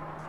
you